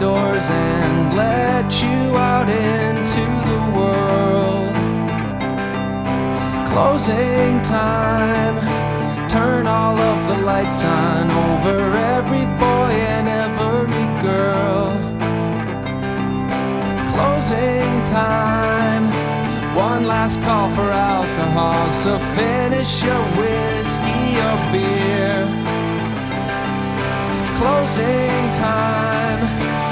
doors and let you out into the world. Closing time, turn all of the lights on over every boy and every girl. Closing time, one last call for alcohol, so finish your whiskey or beer closing time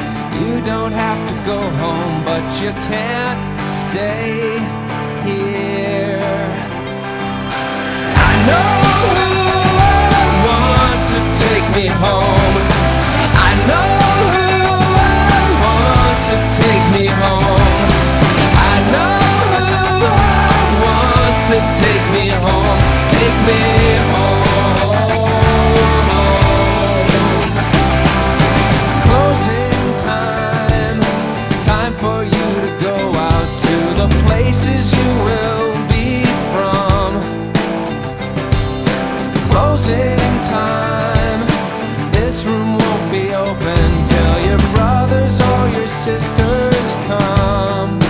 don't have to go home, but you can't stay here. I know. this room won't be open Till your brothers or your sisters come.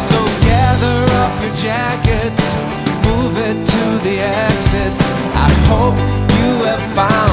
So gather up your jackets Move it to the exits. I hope you have found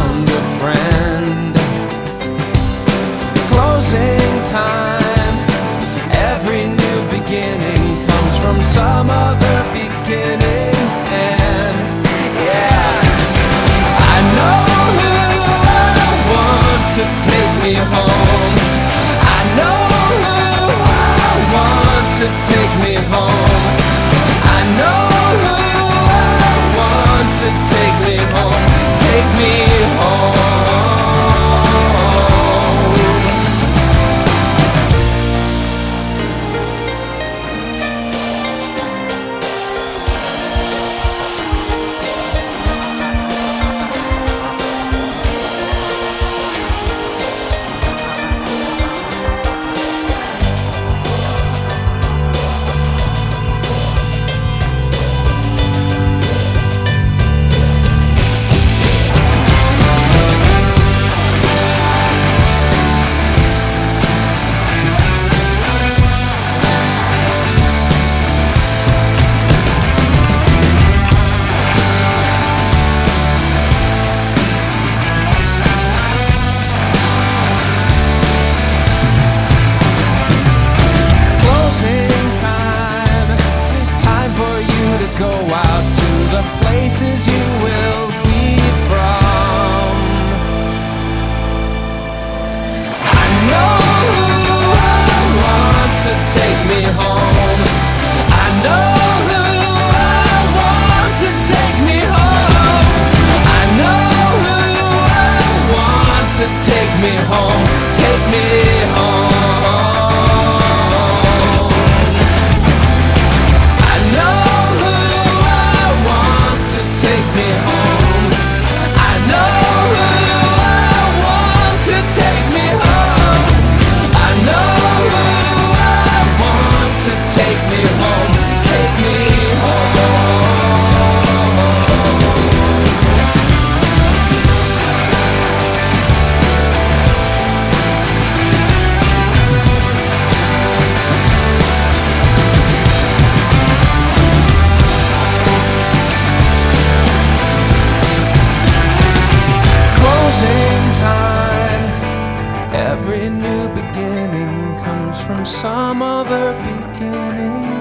Every new beginning comes from some other beginning.